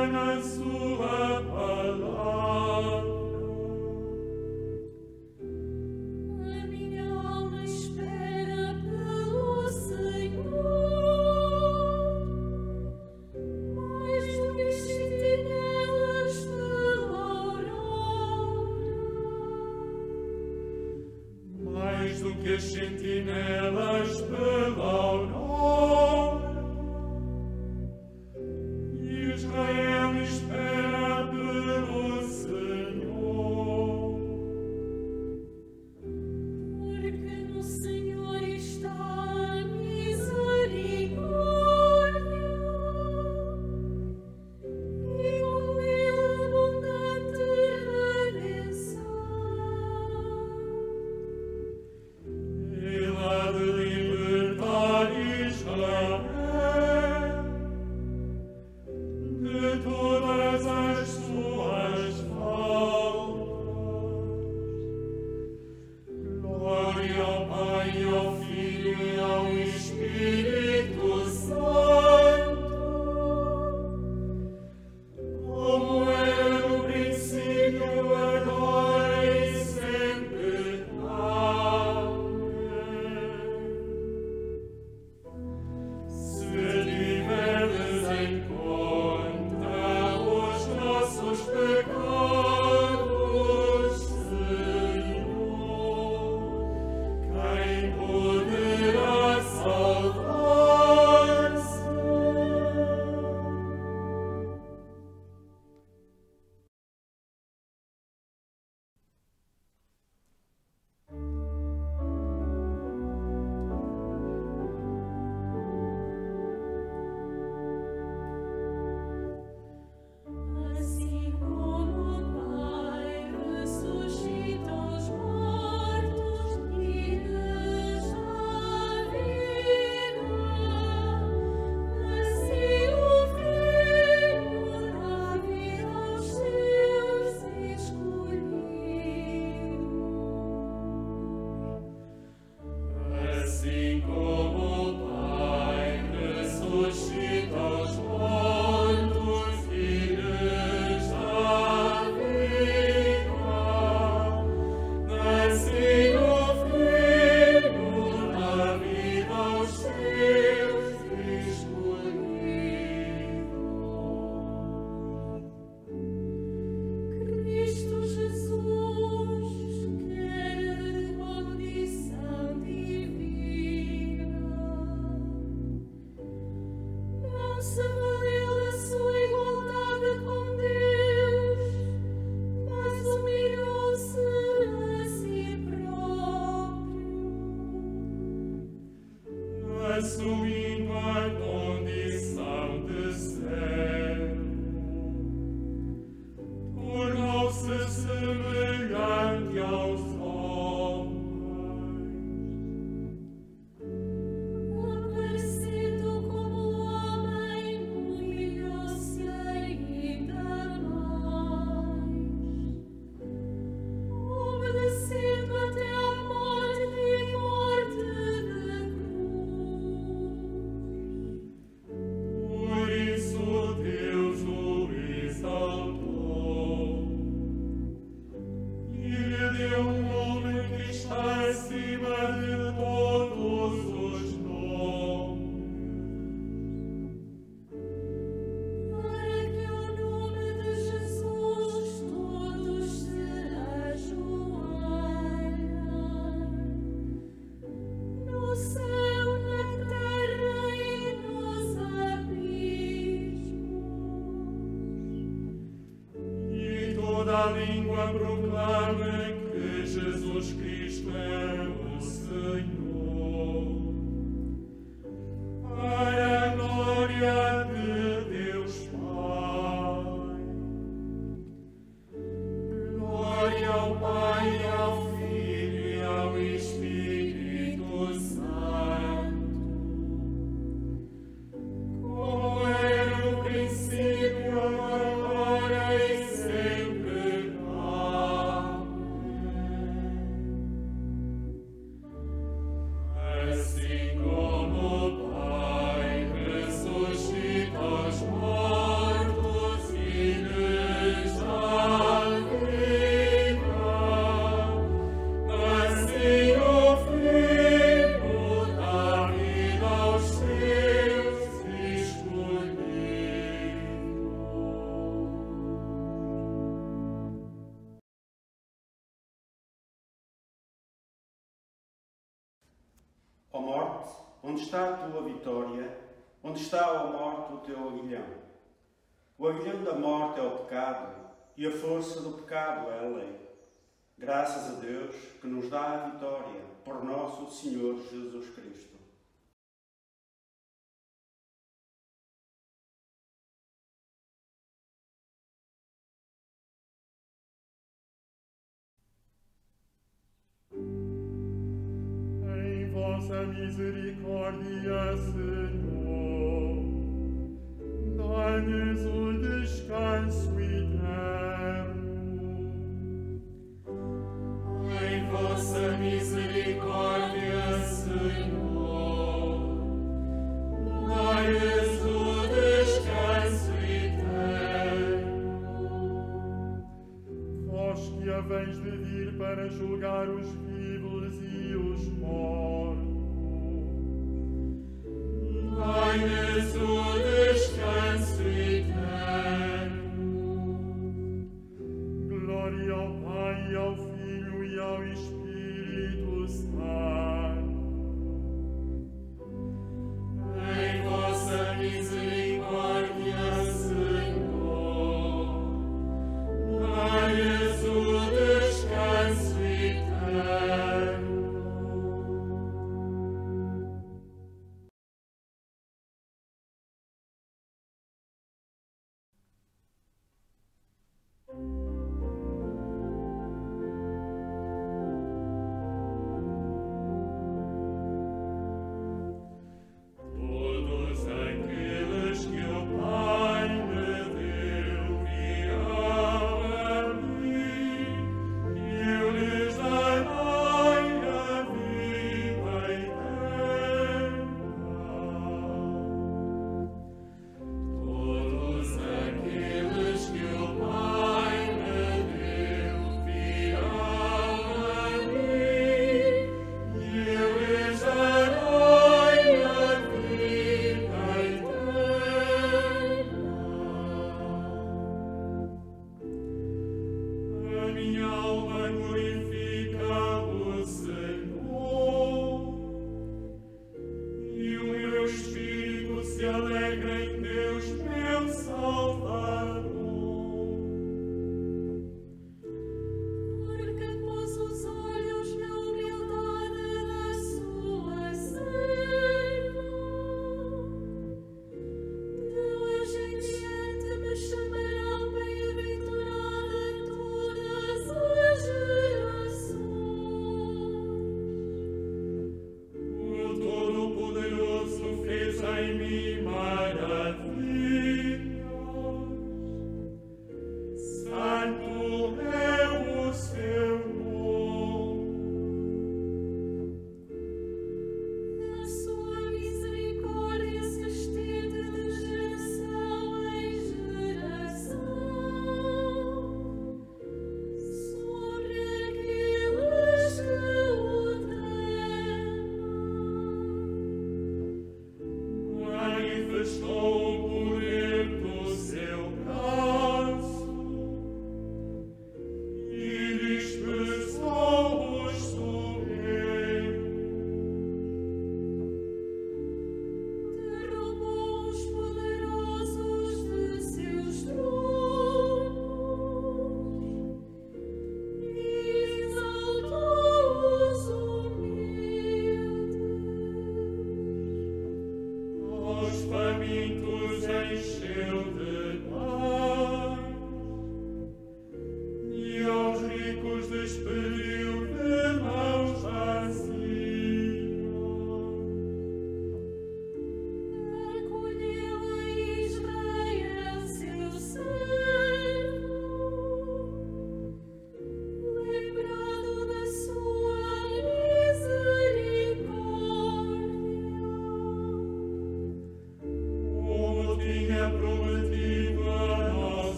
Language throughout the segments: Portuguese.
plena sua pace Oh. als du ihn pecado e a força do pecado é a lei. Graças a Deus que nos dá a vitória por nosso Senhor Jesus Cristo. vens de vir para julgar os vivos e os mortos. Dai-nos o.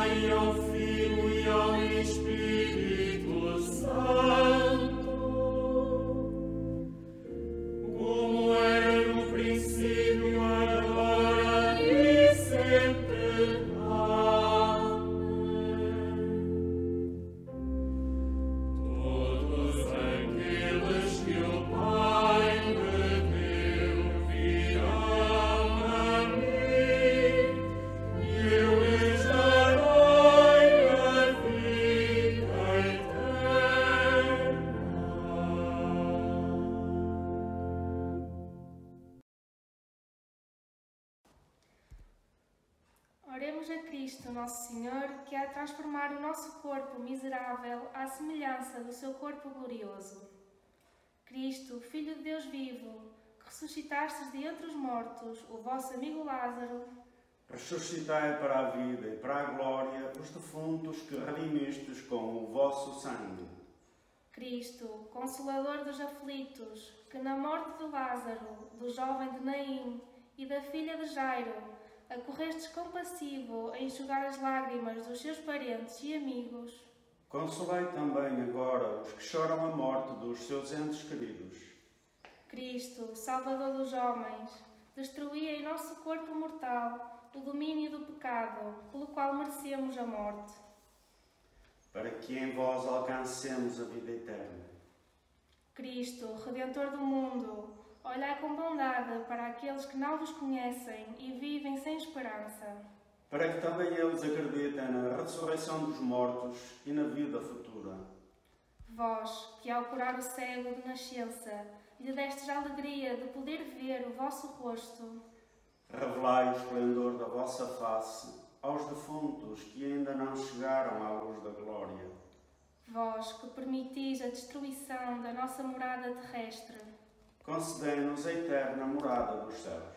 ao miserável à semelhança do seu corpo glorioso. Cristo, Filho de Deus vivo, que ressuscitastes de entre os mortos o vosso amigo Lázaro, Ressuscitai para a vida e para a glória os defuntos que redimistes com o vosso sangue. Cristo, Consolador dos aflitos, que na morte de Lázaro, do jovem de Naim e da filha de Jairo, acorrestes compassivo a enxugar as lágrimas dos seus parentes e amigos. Consolai também agora os que choram a morte dos seus entes queridos. Cristo, Salvador dos homens, destruí em nosso corpo mortal o domínio do pecado, pelo qual merecemos a morte. para que em vós alcancemos a vida eterna. Cristo, Redentor do mundo, olhai com bondade para aqueles que não vos conhecem e vivem sem esperança. Para que também eles acreditem na ressurreição dos mortos e na vida futura. Vós, que ao curar o cego de nascença, lhe destes a alegria de poder ver o vosso rosto, Revelai o esplendor da vossa face aos defuntos que ainda não chegaram à luz da glória. vós que permitis a destruição da nossa morada terrestre, Concedei-nos a eterna morada dos céus.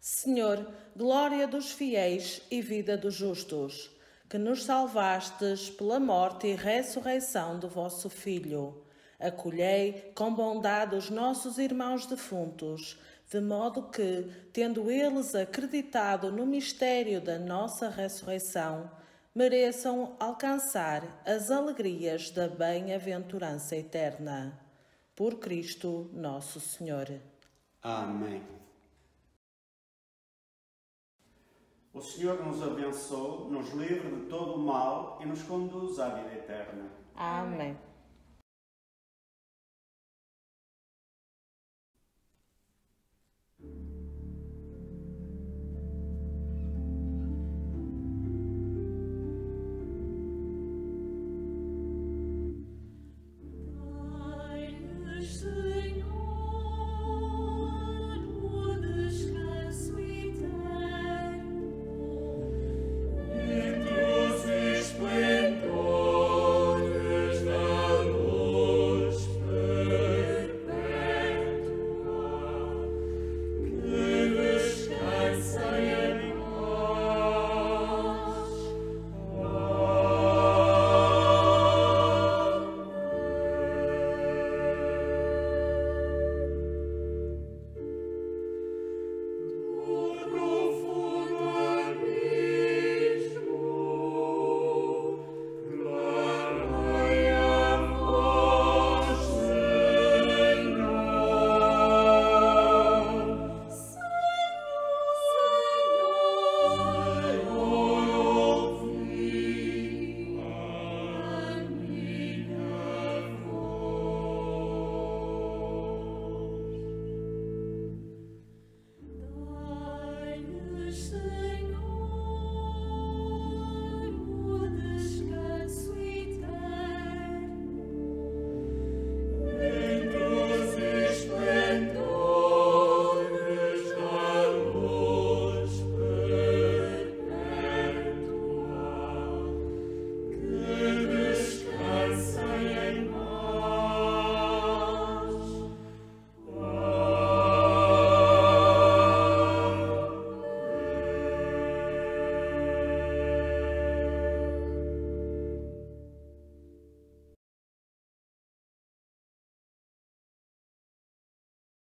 Senhor, glória dos fiéis e vida dos justos, que nos salvastes pela morte e ressurreição do vosso Filho. Acolhei com bondade os nossos irmãos defuntos, de modo que, tendo eles acreditado no mistério da nossa ressurreição, mereçam alcançar as alegrias da bem-aventurança eterna. Por Cristo nosso Senhor. Amém. O Senhor nos abençoe, nos livre de todo o mal e nos conduz à vida eterna. Amém.